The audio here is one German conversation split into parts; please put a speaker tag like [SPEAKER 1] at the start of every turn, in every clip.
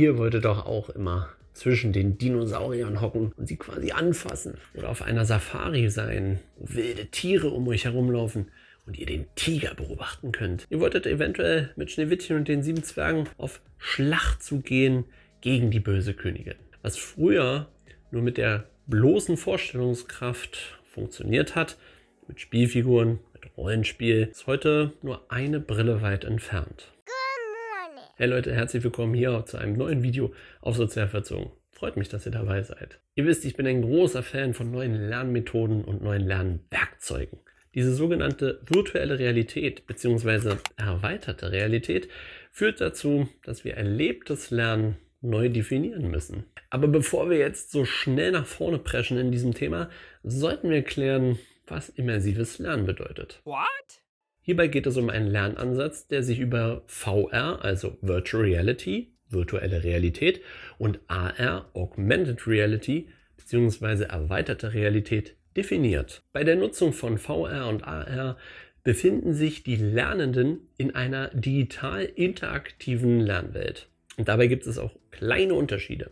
[SPEAKER 1] Ihr wolltet doch auch immer zwischen den Dinosauriern hocken und sie quasi anfassen oder auf einer Safari sein, wo wilde Tiere um euch herumlaufen und ihr den Tiger beobachten könnt. Ihr wolltet eventuell mit Schneewittchen und den sieben Zwergen auf Schlacht zu gehen gegen die böse Königin. Was früher nur mit der bloßen Vorstellungskraft funktioniert hat, mit Spielfiguren, mit Rollenspiel, ist heute nur eine Brille weit entfernt. Hey Leute, herzlich willkommen hier zu einem neuen Video auf Sozialverzogen. Freut mich, dass ihr dabei seid. Ihr wisst, ich bin ein großer Fan von neuen Lernmethoden und neuen Lernwerkzeugen. Diese sogenannte virtuelle Realität bzw. erweiterte Realität führt dazu, dass wir erlebtes Lernen neu definieren müssen. Aber bevor wir jetzt so schnell nach vorne preschen in diesem Thema, sollten wir klären, was immersives Lernen bedeutet. What? Hierbei geht es um einen Lernansatz, der sich über VR, also Virtual Reality, virtuelle Realität, und AR, Augmented Reality, bzw. erweiterte Realität definiert. Bei der Nutzung von VR und AR befinden sich die Lernenden in einer digital interaktiven Lernwelt. Und dabei gibt es auch kleine Unterschiede.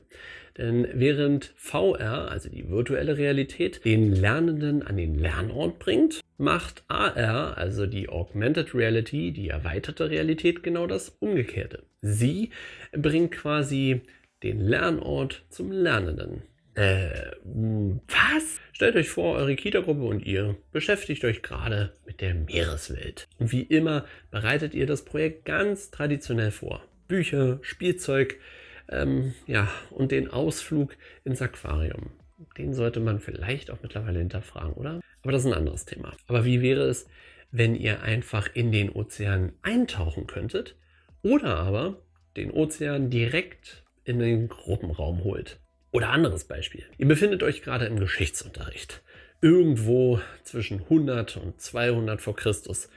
[SPEAKER 1] Denn während VR, also die virtuelle Realität, den Lernenden an den Lernort bringt, macht AR, also die Augmented Reality, die erweiterte Realität, genau das Umgekehrte. Sie bringt quasi den Lernort zum Lernenden. Äh, was? Stellt euch vor, eure Kita-Gruppe und ihr beschäftigt euch gerade mit der Meereswelt. Und wie immer bereitet ihr das Projekt ganz traditionell vor. Bücher, Spielzeug, ähm, ja, und den Ausflug ins Aquarium. Den sollte man vielleicht auch mittlerweile hinterfragen, oder? Aber das ist ein anderes Thema. Aber wie wäre es, wenn ihr einfach in den Ozean eintauchen könntet oder aber den Ozean direkt in den Gruppenraum holt? Oder anderes Beispiel. Ihr befindet euch gerade im Geschichtsunterricht. Irgendwo zwischen 100 und 200 vor Christus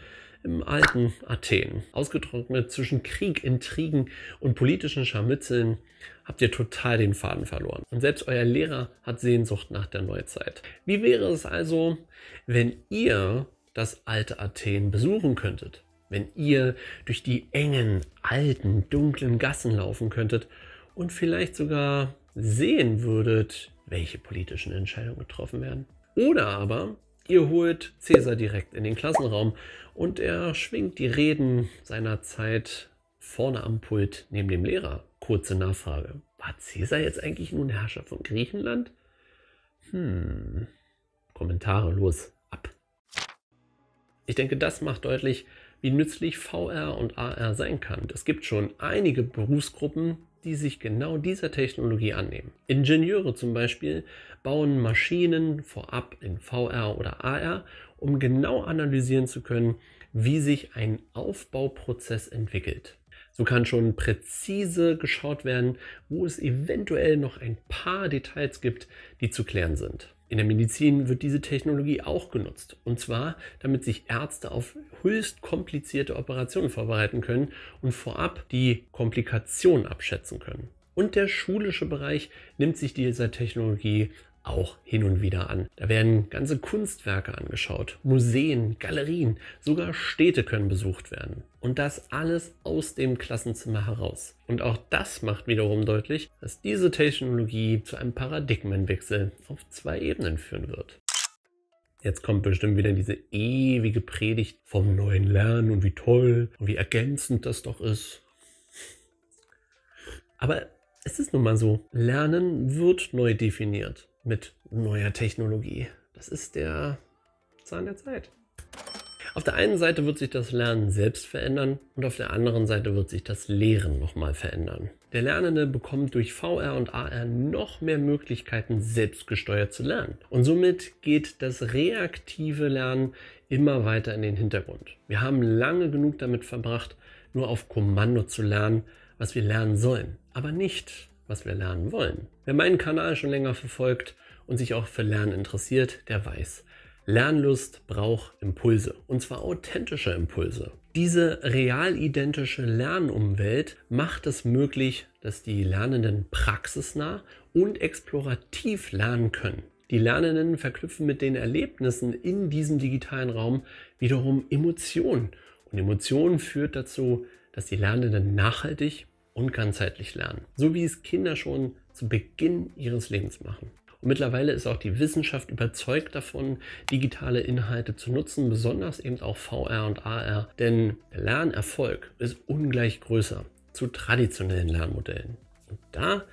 [SPEAKER 1] im alten Athen. Ausgetrocknet zwischen Krieg, Intrigen und politischen Scharmützeln habt ihr total den Faden verloren. Und selbst euer Lehrer hat Sehnsucht nach der Neuzeit. Wie wäre es also, wenn ihr das alte Athen besuchen könntet? Wenn ihr durch die engen, alten, dunklen Gassen laufen könntet und vielleicht sogar sehen würdet, welche politischen Entscheidungen getroffen werden? Oder aber Ihr holt Cäsar direkt in den Klassenraum und er schwingt die Reden seiner Zeit vorne am Pult neben dem Lehrer. Kurze Nachfrage. War Cäsar jetzt eigentlich nun Herrscher von Griechenland? Hm. Kommentare los, ab. Ich denke, das macht deutlich, wie nützlich VR und AR sein kann. Es gibt schon einige Berufsgruppen, die sich genau dieser Technologie annehmen. Ingenieure zum Beispiel bauen Maschinen vorab in VR oder AR, um genau analysieren zu können, wie sich ein Aufbauprozess entwickelt. So kann schon präzise geschaut werden, wo es eventuell noch ein paar Details gibt, die zu klären sind. In der Medizin wird diese Technologie auch genutzt. Und zwar, damit sich Ärzte auf höchst komplizierte Operationen vorbereiten können und vorab die Komplikationen abschätzen können. Und der schulische Bereich nimmt sich dieser Technologie auch hin und wieder an. Da werden ganze Kunstwerke angeschaut, Museen, Galerien, sogar Städte können besucht werden. Und das alles aus dem Klassenzimmer heraus. Und auch das macht wiederum deutlich, dass diese Technologie zu einem Paradigmenwechsel auf zwei Ebenen führen wird. Jetzt kommt bestimmt wieder diese ewige Predigt vom neuen Lernen und wie toll und wie ergänzend das doch ist. Aber es ist nun mal so, Lernen wird neu definiert mit neuer Technologie. Das ist der Zahn der Zeit. Auf der einen Seite wird sich das Lernen selbst verändern und auf der anderen Seite wird sich das Lehren nochmal verändern. Der Lernende bekommt durch VR und AR noch mehr Möglichkeiten, selbstgesteuert zu lernen. Und somit geht das reaktive Lernen immer weiter in den Hintergrund. Wir haben lange genug damit verbracht, nur auf Kommando zu lernen, was wir lernen sollen, aber nicht, was wir lernen wollen. Wer meinen Kanal schon länger verfolgt und sich auch für Lernen interessiert, der weiß, Lernlust braucht Impulse und zwar authentische Impulse. Diese real identische Lernumwelt macht es möglich, dass die Lernenden praxisnah und explorativ lernen können. Die Lernenden verknüpfen mit den Erlebnissen in diesem digitalen Raum wiederum Emotionen. Und Emotionen führt dazu, dass die Lernenden nachhaltig und ganzheitlich lernen. So wie es Kinder schon zu Beginn ihres Lebens machen. Und mittlerweile ist auch die Wissenschaft überzeugt davon, digitale Inhalte zu nutzen, besonders eben auch VR und AR. Denn der Lernerfolg ist ungleich größer zu traditionellen Lernmodellen. Und da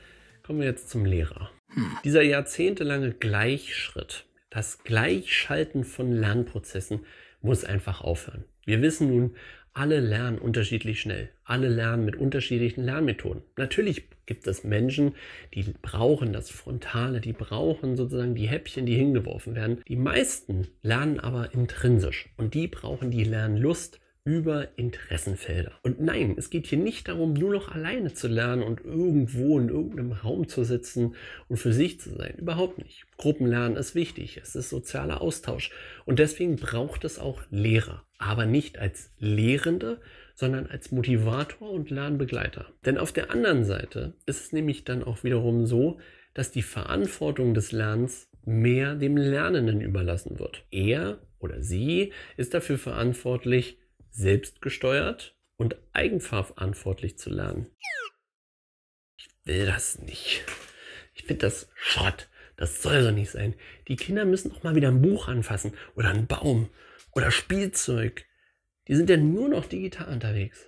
[SPEAKER 1] kommen wir jetzt zum Lehrer. Hm. Dieser jahrzehntelange Gleichschritt, das Gleichschalten von Lernprozessen muss einfach aufhören. Wir wissen nun, alle lernen unterschiedlich schnell. Alle lernen mit unterschiedlichen Lernmethoden. Natürlich gibt es Menschen, die brauchen das Frontale, die brauchen sozusagen die Häppchen, die hingeworfen werden. Die meisten lernen aber intrinsisch und die brauchen die Lernlust über Interessenfelder. Und nein, es geht hier nicht darum, nur noch alleine zu lernen und irgendwo in irgendeinem Raum zu sitzen und für sich zu sein. Überhaupt nicht. Gruppenlernen ist wichtig. Es ist sozialer Austausch. Und deswegen braucht es auch Lehrer. Aber nicht als Lehrende, sondern als Motivator und Lernbegleiter. Denn auf der anderen Seite ist es nämlich dann auch wiederum so, dass die Verantwortung des Lernens mehr dem Lernenden überlassen wird. Er oder sie ist dafür verantwortlich, selbstgesteuert und eigenverantwortlich zu lernen. Ich will das nicht. Ich finde das Schrott. Das soll so nicht sein. Die Kinder müssen auch mal wieder ein Buch anfassen oder einen Baum oder Spielzeug. Die sind ja nur noch digital unterwegs.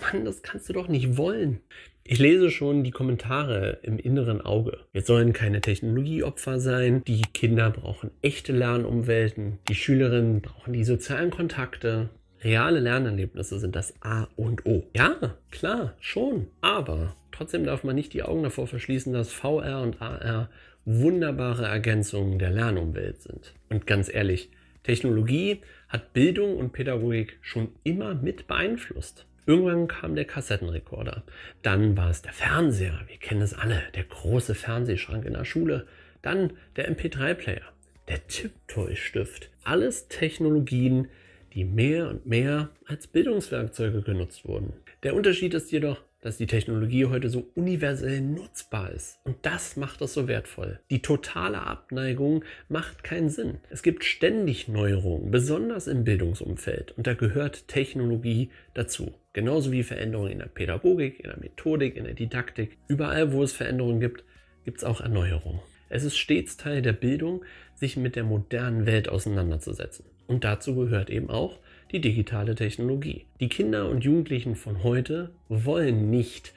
[SPEAKER 1] Mann, das kannst du doch nicht wollen. Ich lese schon die Kommentare im inneren Auge. Wir sollen keine Technologieopfer sein. Die Kinder brauchen echte Lernumwelten. Die Schülerinnen brauchen die sozialen Kontakte. Reale Lernerlebnisse sind das A und O. Ja, klar, schon. Aber trotzdem darf man nicht die Augen davor verschließen, dass VR und AR wunderbare Ergänzungen der Lernumwelt sind. Und ganz ehrlich, Technologie hat Bildung und Pädagogik schon immer mit beeinflusst. Irgendwann kam der Kassettenrekorder. Dann war es der Fernseher. Wir kennen es alle. Der große Fernsehschrank in der Schule. Dann der MP3-Player. Der Tipptoy-Stift. Alles Technologien, die mehr und mehr als Bildungswerkzeuge genutzt wurden. Der Unterschied ist jedoch, dass die Technologie heute so universell nutzbar ist. Und das macht es so wertvoll. Die totale Abneigung macht keinen Sinn. Es gibt ständig Neuerungen, besonders im Bildungsumfeld. Und da gehört Technologie dazu. Genauso wie Veränderungen in der Pädagogik, in der Methodik, in der Didaktik. Überall, wo es Veränderungen gibt, gibt es auch Erneuerungen. Es ist stets Teil der Bildung, sich mit der modernen Welt auseinanderzusetzen. Und dazu gehört eben auch die digitale Technologie. Die Kinder und Jugendlichen von heute wollen nicht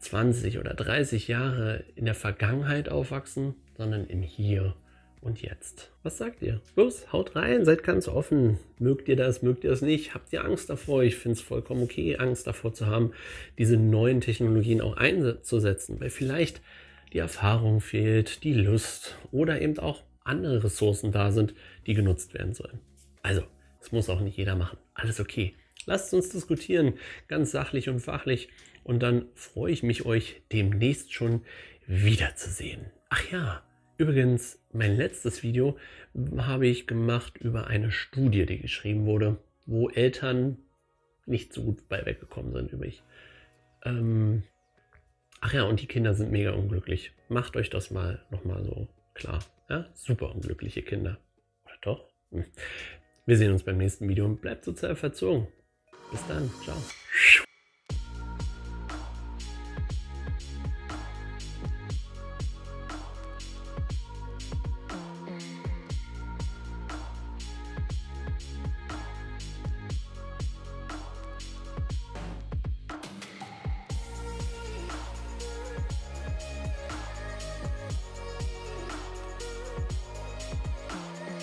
[SPEAKER 1] 20 oder 30 Jahre in der Vergangenheit aufwachsen, sondern im Hier und Jetzt. Was sagt ihr? Los, haut rein, seid ganz offen. Mögt ihr das, mögt ihr das nicht? Habt ihr Angst davor? Ich finde es vollkommen okay, Angst davor zu haben, diese neuen Technologien auch einzusetzen, weil vielleicht die Erfahrung fehlt, die Lust oder eben auch andere Ressourcen da sind, die genutzt werden sollen. Also, das muss auch nicht jeder machen. Alles okay. Lasst uns diskutieren, ganz sachlich und fachlich. Und dann freue ich mich, euch demnächst schon wiederzusehen. Ach ja, übrigens, mein letztes Video habe ich gemacht über eine Studie, die geschrieben wurde, wo Eltern nicht so gut bei weggekommen sind mich. Ähm, ach ja, und die Kinder sind mega unglücklich. Macht euch das mal nochmal so klar. Ja? Super unglückliche Kinder. Oder doch? Hm. Wir sehen uns beim nächsten Video und bleibt sozial verzogen. Bis dann. Ciao.